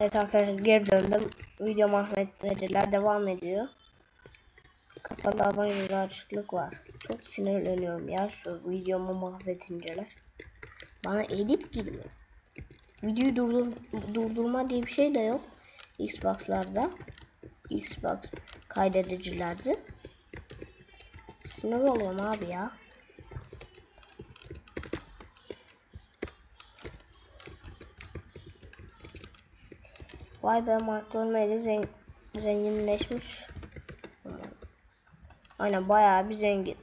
Evet arkadaşlar geri döndüm. Video mahvetmeceler devam ediyor. Kapalı aboneler açıklık var. Çok sinirleniyorum ya şu videomu mahvetinceler. Bana edit girmiyor. Videoyu durdur durdurma diye bir şey de yok. Xbox'larda. Xbox kaydedicilerde. Sinir oluyorum abi ya. Vay be Mark Ölmedi zen zenginleşmiş. Aynen bayağı bir zengin.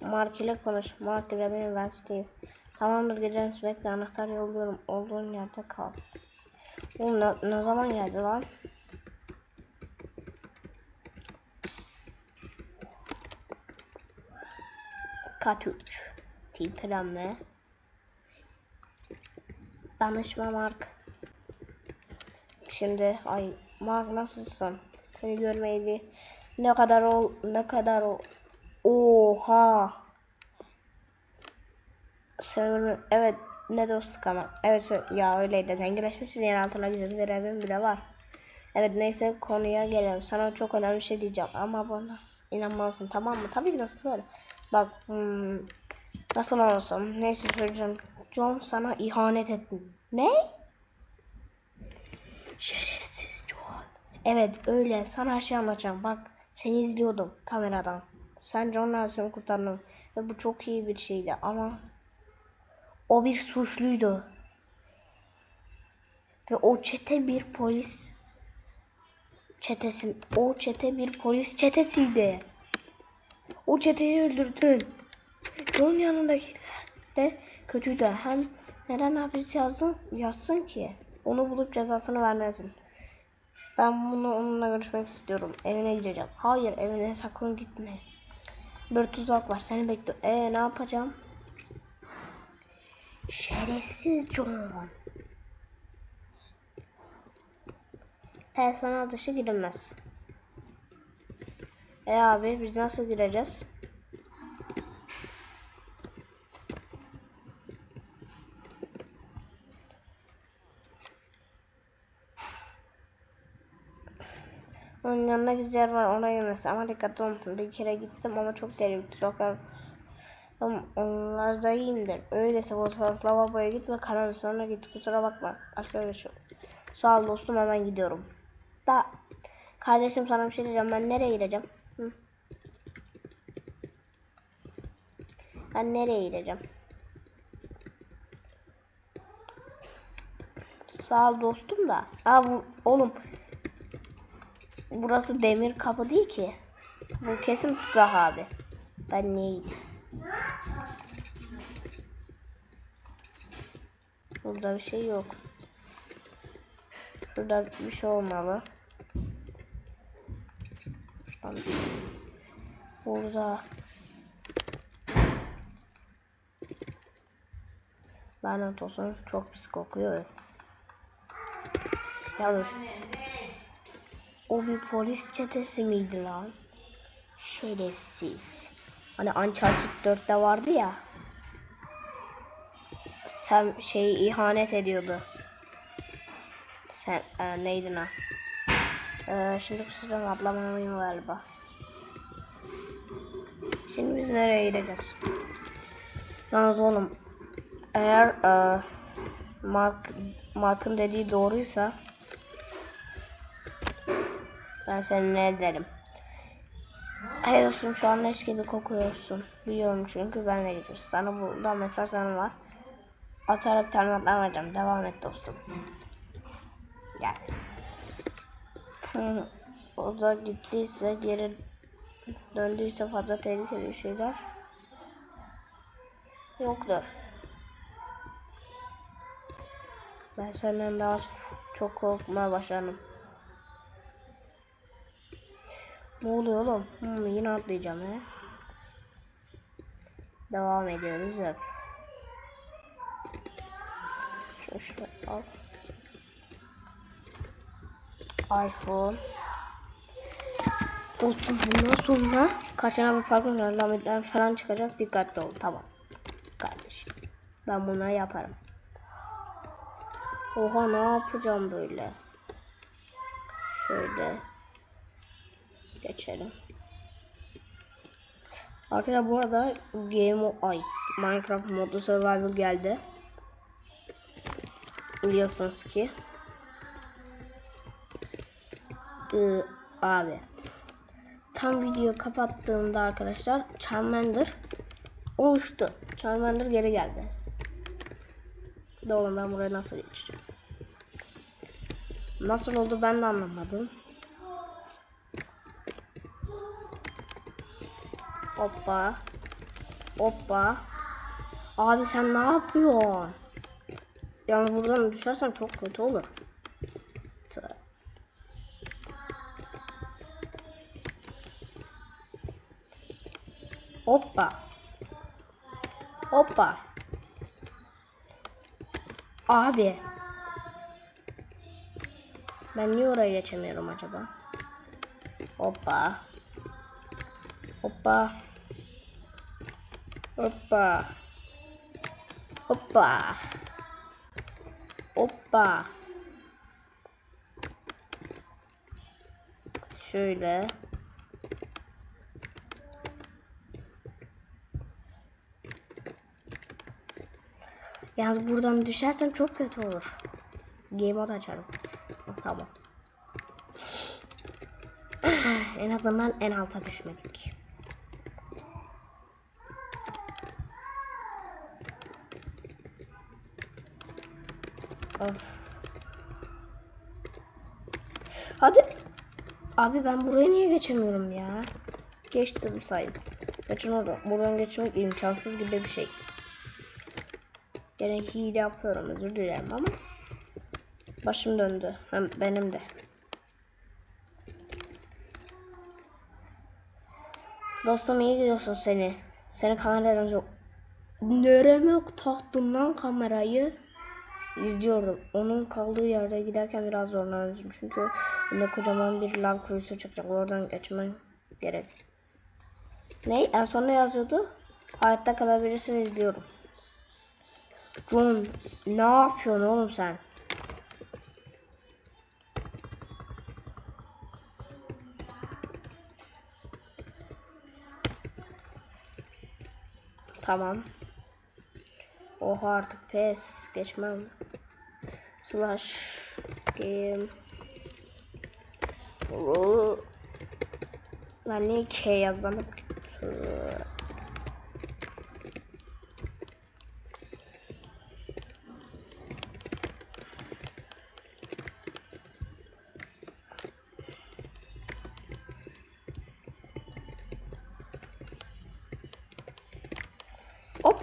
Mark ile konuş. Mark ile benim ben Steve. Tamamdır gecenin bekle anahtar yolluyorum. Olduğun yerde kal. Oğlum ne, ne zaman geldi lan? Kat 3. Titreme. Danışma Mark. Şimdi ay Mark nasılsın? Seni görmeyeli ne kadar ol ne kadar o Oha. Sen evet ne dostluk ama. Evet ya öyleydi. Zenginleşmişsin yer altına güzel bir evin bile var. Evet neyse konuya gelelim. Sana çok önemli bir şey diyeceğim ama bana inanmalısın tamam mı? Tabii ki nasıl böyle. Bak hmm, nasıl olsun neyse söyleyeceğim. John sana ihanet etti. Ne? Şerefsiz John. Evet öyle sana her şey anlatacağım. Bak seni izliyordum kameradan. Sen John Nelson'ı kurtardın ve bu çok iyi bir şeydi ama o bir suçluydu. Ve o çete bir polis çetesi o çete bir polis çetesiydi. O çeteyi öldürdün. John yanındakiler de kötüydü. Hem neden hapis yazdın, yazsın ki? Onu bulup cezasını vermezsin. Ben bunu onunla görüşmek istiyorum. Evine gideceğim. Hayır evine sakın gitme. Bir tuzak var seni bekliyor. Ee ne yapacağım? Şerefsiz John. Personel dışı girilmez. E abi biz nasıl gireceğiz? Onun yanında yer var oraya yönelsin ama dikkatli olun. Bir kere gittim ama çok derin bir tuzaklar. Onlar da iyiyimdir. Öyleyse sefer lavaboya git ve kanalizasyona git. Kusura bakma. Başka görüşürüz. Sağ ol dostum hemen gidiyorum. Da kardeşim sana bir şey diyeceğim. Ben nereye gideceğim? Hı? Ben nereye gideceğim? Sağ ol dostum da. Aa bu oğlum. Burası demir kapı değil ki. Bu kesin tuzak abi. Ben neydi? Burada bir şey yok. Şurada bir şey olmalı. Burada. Lanet olsun çok pis kokuyor. Yalnız o bir polis çetesi miydi lan? Şerefsiz. Hani Uncharted 4'te vardı ya. Sen şey ihanet ediyordu. Sen e, neydin ha? E, şimdi kusura atlamalıyım galiba. Şimdi biz nereye gideceğiz? Yalnız oğlum eğer e, Mark Mark'ın dediği doğruysa ben seni ne derim? Hayır olsun şu an leş gibi kokuyorsun. Biliyorum çünkü benle gidiyorsun. Sana burada mesajlarım var. Atarak talimatlar vereceğim. Devam et dostum. Gel. O da gittiyse geri döndüyse fazla tehlikeli şeyler yoktur. Ben senden daha çok korkmaya başladım. Ne oluyor oğlum? Hmm, yine atlayacağım he. Devam ediyoruz. Şunu şuraya al. iPhone. Dostum bundan sonra kaçana bir parkın lamitler falan çıkacak. Dikkatli ol. Tamam. Kardeşim. Ben bunları yaparım. Oha ne yapacağım böyle? Şöyle. Geçelim. Arkadaşlar bu arada Game ay Minecraft modu survival geldi. Biliyorsunuz ki. Ee, abi. Tam video kapattığımda arkadaşlar Charmander oluştu. Charmander geri geldi. Oğlum ben buraya nasıl geçeceğim? Nasıl oldu ben de anlamadım. Hoppa. Hoppa. Abi sen ne yapıyorsun? Yani buradan düşersem çok kötü olur. Hoppa. Hoppa. Abi. Ben niye oraya geçemiyorum acaba? Hoppa. Hoppa. Hoppa. Hoppa. Hoppa. Şöyle. Yalnız buradan düşersem çok kötü olur. Game mode açarım. Tamam. en azından en alta düşmedik. Of. Hadi. Abi ben buraya niye geçemiyorum ya? Geçtim saydım. Geçen orada. Buradan geçmek imkansız gibi bir şey. Gene hile yapıyorum özür dilerim ama. Başım döndü. Hem benim de. Dostum iyi gidiyorsun seni. Seni kameradan çok... Nereme taktım lan kamerayı? İzliyordum. Onun kaldığı yerde giderken biraz zorlanmışım. Çünkü önüne kocaman bir lav kuyusu çıkacak. Oradan geçmen gerek. Ne? En son ne yazıyordu? Hayatta kalabilirsin izliyorum. John ne yapıyorsun oğlum sen? Tamam. Oha artık pes geçmem. Slash game. Ben niye K yazmadım? Hop.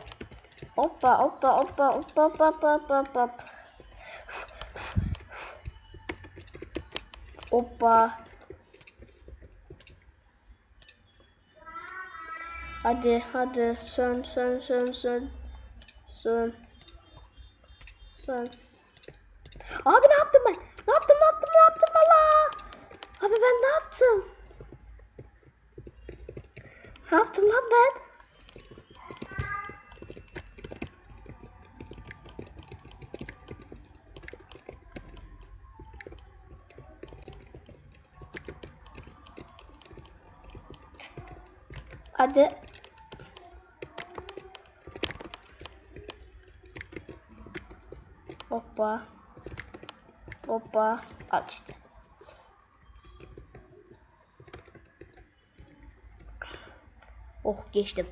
Hoppa hoppa hoppa hoppa hoppa hoppa hoppa hoppa. Hoppa. Hadi hadi sön sön sön sön. Sön. Sön. Abi ne yaptım ben? Ne yaptım ne yaptım ne yaptım valla? Abi ben ne yaptım? Ne yaptım lan ben? Hadi. Hoppa. Hoppa. Al işte. Oh geçtim.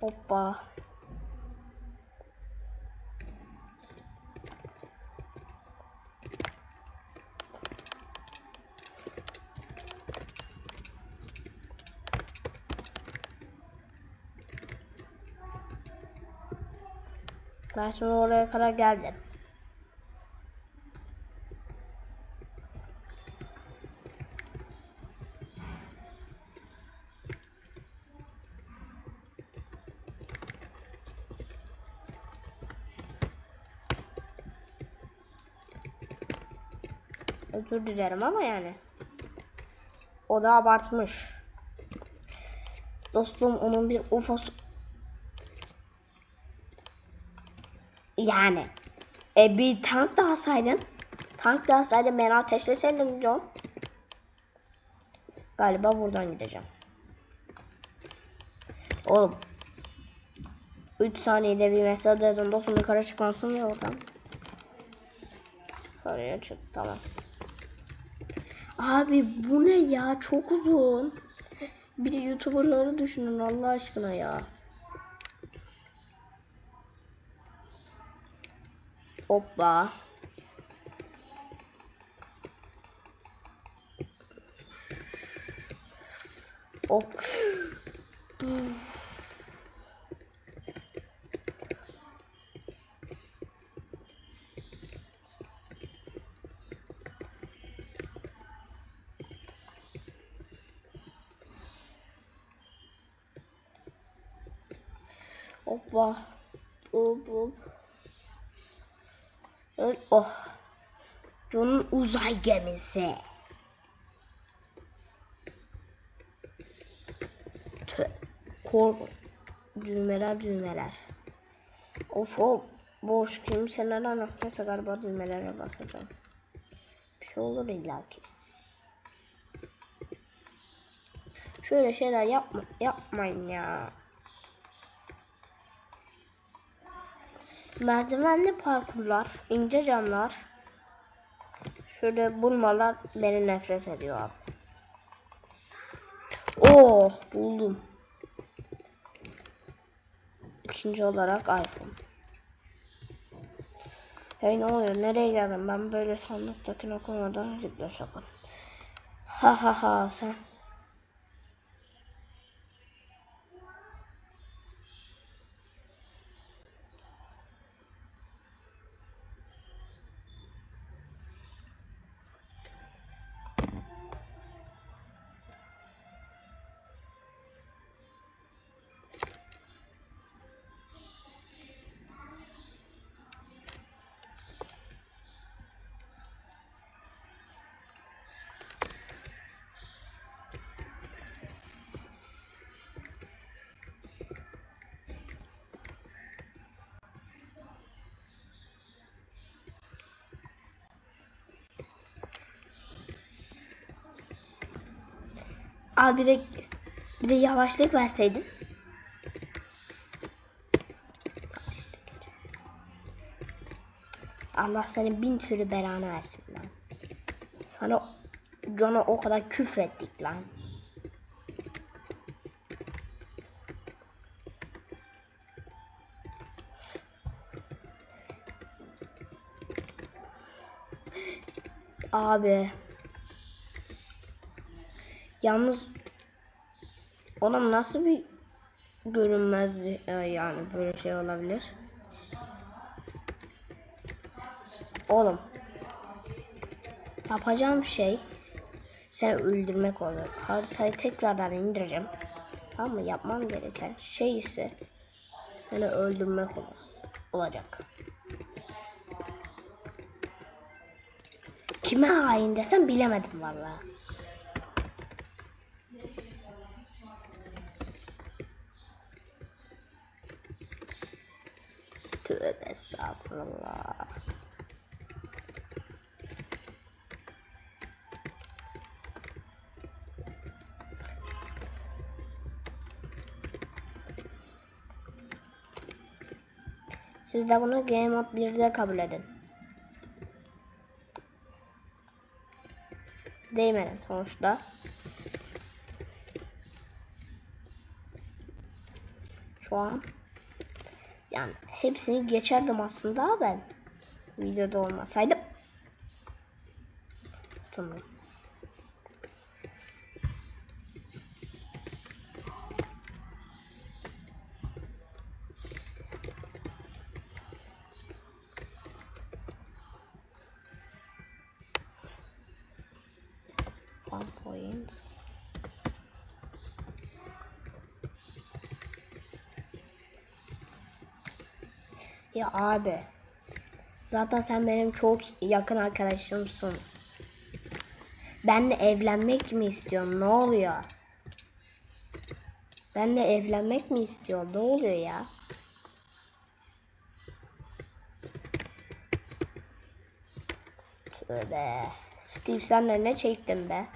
Hoppa. Ben şimdi oraya kadar geldim. Özür dilerim ama yani. O da abartmış. Dostum onun bir ufosu yani e, bir tank daha saydın. Tank daha saydın beni ateşleseydin John. Galiba buradan gideceğim. Oğlum 3 saniyede bir mesaj yazın dostum yukarı çıkmasın ve oradan. Oraya çık tamam. Abi bu ne ya çok uzun. Bir de youtuberları düşünün Allah aşkına ya. Hoppa. Hop. Hoppa. Hop hop. Evet, oh. John'un gemisi. Tö kork düğmeler düğmeler. Of o boş kimseler anlatmasa galiba düğmelere basacağım. Bir şey olur illaki. Şöyle şeyler yapma yapmayın ya. Merdivenli parkurlar, ince camlar, şöyle bulmalar beni nefret ediyor abi. Oh buldum. İkinci olarak iPhone. Hey ne oluyor? Nereye geldin? Ben böyle sandıktakini okumadan gitme sakın. Ha ha ha sen. Al bir de bir de yavaşlık verseydin. Allah senin bin türlü belanı versin lan. Sana John'a o kadar küfrettik lan. Abi. Yalnız oğlum nasıl bir görünmez e, yani böyle şey olabilir? Oğlum yapacağım şey seni öldürmek olur. Haritayı tekrardan indireceğim. Tamam mı? Yapmam gereken şey ise seni öldürmek olur. olacak. Kime hain desem bilemedim vallahi. Tövbe estağfurullah. Siz de bunu Game Mode 1'de kabul edin. Değmedi sonuçta. Şu an yani hepsini geçerdim aslında ben. Videoda olmasaydım. Tamam. Abi. Zaten sen benim çok yakın arkadaşımsın. Benle evlenmek mi istiyorsun? Ne oluyor? Benle evlenmek mi istiyor? Ne oluyor ya? Tövbe. Steve senle ne çektin be?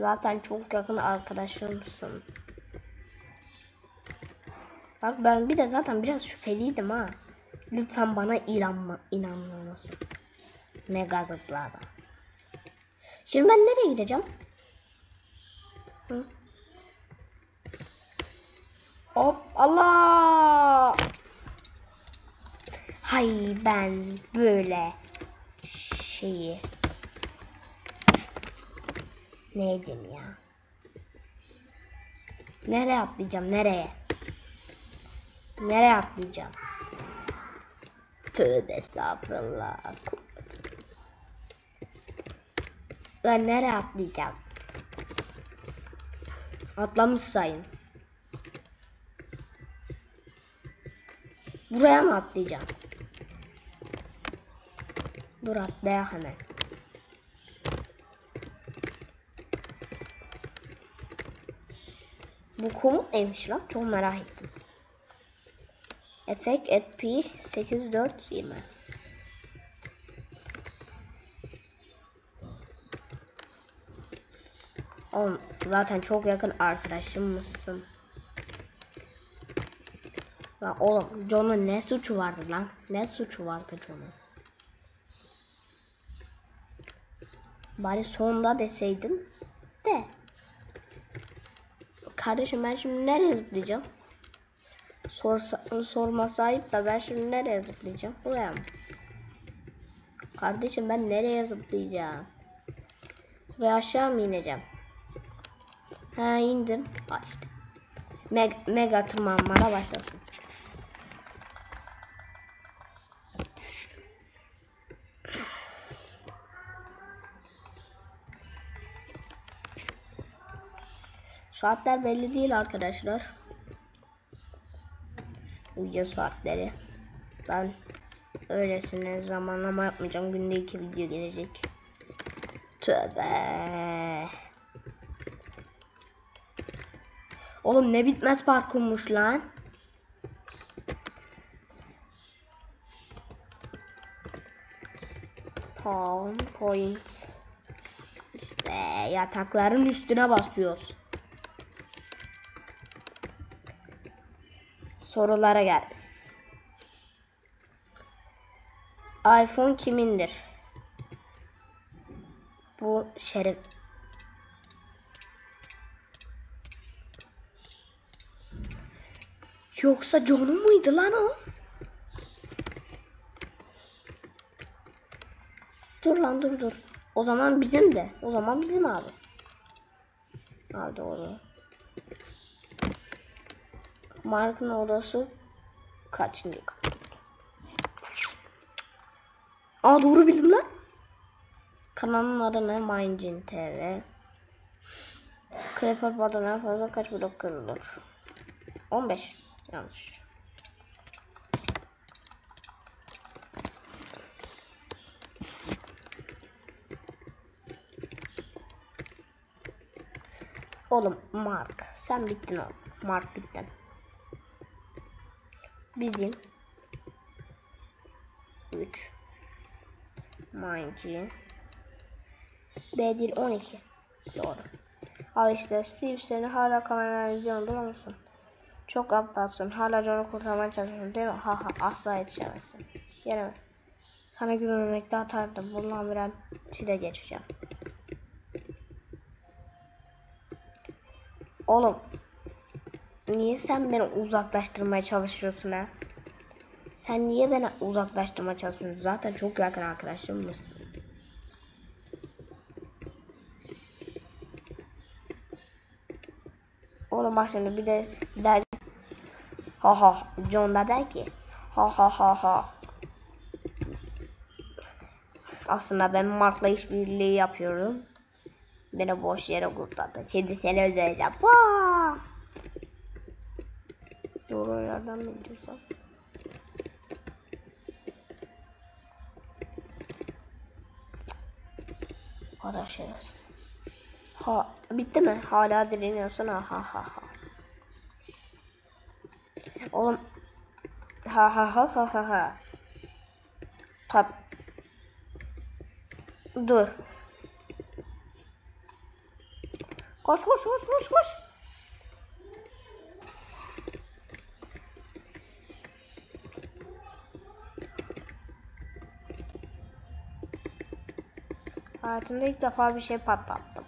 Zaten çok yakın arkadaşımsın. Bak ben bir de zaten biraz şüpheliydim ha. Lütfen bana inanma, inanmanız. Mega zıplada. Şimdi ben nereye gideceğim? Hı? Hop Allah! Hay ben böyle şeyi neydim ya? Nereye atlayacağım? Nereye? Nereye atlayacağım? Tövbe estağfurullah. Ben nereye atlayacağım? Atlamış sayın. Buraya mı atlayacağım? Dur atlayak hemen. Bu komut neymiş lan? Çok merak ettim. Effect at P 8420. Oğlum zaten çok yakın arkadaşım mısın? Lan oğlum John'un ne suçu vardı lan? Ne suçu vardı John'un? Bari sonunda deseydin de. Kardeşim ben şimdi nereye zıplayacağım? Sorsa, sorma sahip da ben şimdi nereye zıplayacağım? Buraya mı? Kardeşim ben nereye zıplayacağım? Buraya aşağı mı ineceğim? Ha indim. Bak. Meg mega tırmanmaya başlasın. Saatler belli değil arkadaşlar. Video saatleri. Ben öylesine zamanlama yapmayacağım. Günde iki video gelecek. Tövbe. Oğlum ne bitmez parkurmuş lan. Palm point. İşte yatakların üstüne basıyoruz. Sorulara gelsin. iPhone kimindir? Bu şerif. Yoksa John'un muydu lan o? Dur lan dur dur. O zaman bizim de. O zaman bizim abi. Abi doğru. Mark'ın odası kaçıncı kat? Aa doğru bildim lan. Kanalın adı ne? Mindin TV. Creeper badana fazla kaç blok kırılır? 15. Yanlış. Oğlum Mark sen bittin oğlum. Mark bittin. Bizim 3 Minecraft B değil 12 Doğru Al işte Steve seni hala kameradan izliyor biliyor musun? Çok aptalsın. Hala John'u kurtarmaya çalışıyorsun değil mi? Ha ha asla yetişemezsin. Gelemem. Sana güvenmekte hatardım. Bundan birer çile geçeceğim. Oğlum. Niye sen beni uzaklaştırmaya çalışıyorsun ha? Sen niye beni uzaklaştırmaya çalışıyorsun? Zaten çok yakın arkadaşım mısın? Oğlum bak şimdi bir de der ha ha John da der ki ha ha ha ha aslında ben Mark'la işbirliği yapıyorum. Beni boş yere kurtardı. Şimdi seni öldüreceğim. Vaa! Doğru yerden mi gidiyorsam? Kadar şerefsiz. Ha bitti mi? Hala direniyorsun ha ha ha ha. Oğlum ha ha ha ha ha ha. Pat. Dur. Koş koş koş koş koş. Hayatımda ilk defa bir şey patlattım.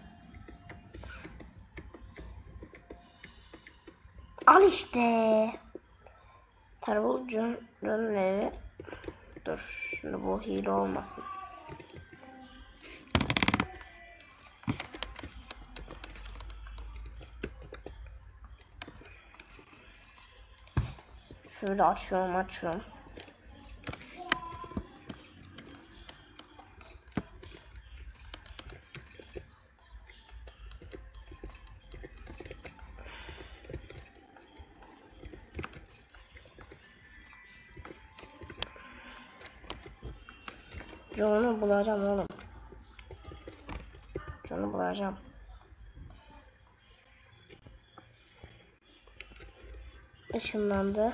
Al işte. Tarabulcu'nun evi. Dur. Şimdi bu hile olmasın. Şöyle açıyorum açıyorum. John'u bulacağım. Işınlandı.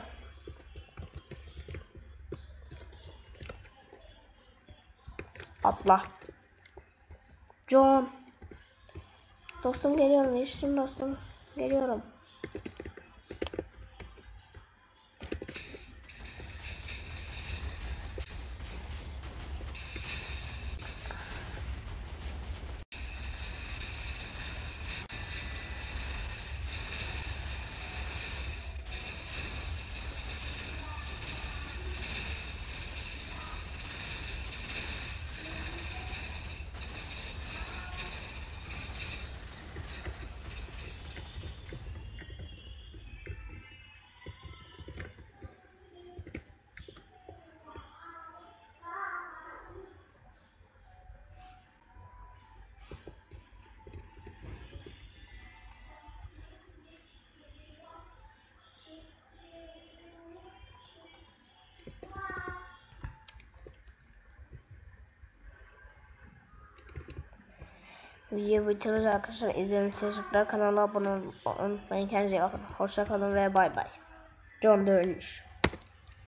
Atla. John. Dostum geliyorum. Yetiştim dostum. Geliyorum. Videoyu bitiriyoruz arkadaşlar. İzlediğiniz için teşekkürler. Kanala abone olmayı unutmayın. Kendinize iyi bakın. Hoşça kalın ve bay bay. John dönmüş.